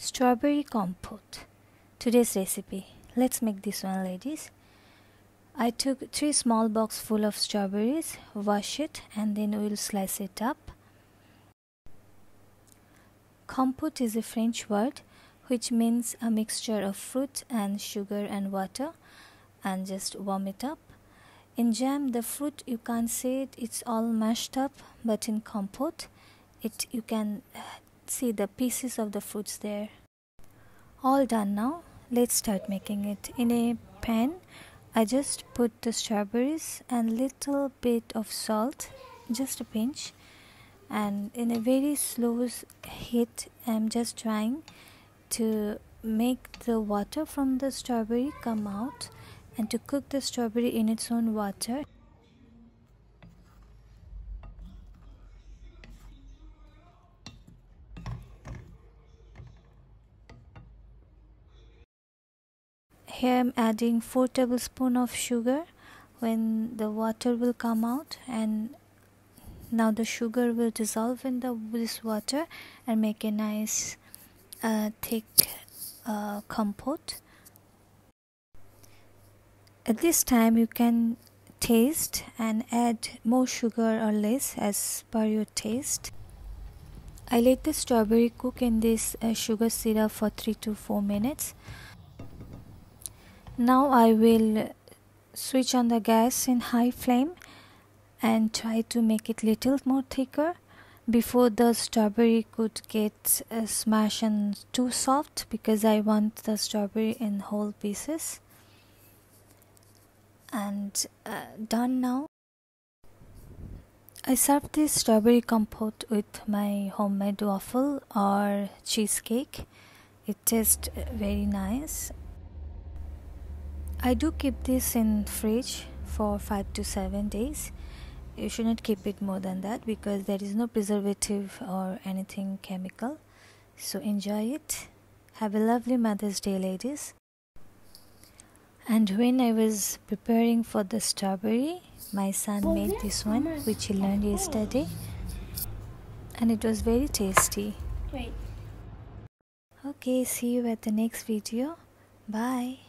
strawberry compote. Today's recipe. Let's make this one ladies. I took three small box full of strawberries wash it and then we'll slice it up. Compote is a French word which means a mixture of fruit and sugar and water and just warm it up. In jam the fruit you can't see it it's all mashed up but in compote it you can see the pieces of the fruits there. All done now. Let's start making it. In a pan I just put the strawberries and little bit of salt just a pinch. And in a very slow heat I'm just trying to make the water from the strawberry come out and to cook the strawberry in its own water here I'm adding 4 tablespoon of sugar when the water will come out and now the sugar will dissolve in the this water and make a nice uh, thick uh, compote. At this time you can taste and add more sugar or less as per your taste. I let the strawberry cook in this uh, sugar syrup for 3 to 4 minutes now I will switch on the gas in high flame and try to make it little more thicker before the strawberry could get uh, smashed and too soft because I want the strawberry in whole pieces. And uh, done now. I serve this strawberry compote with my homemade waffle or cheesecake. It tastes very nice I do keep this in fridge for 5 to 7 days. You shouldn't keep it more than that because there is no preservative or anything chemical. So enjoy it. Have a lovely mother's day ladies. And when I was preparing for the strawberry my son oh, made this one which he learned yesterday. And it was very tasty. Wait. okay see you at the next video. Bye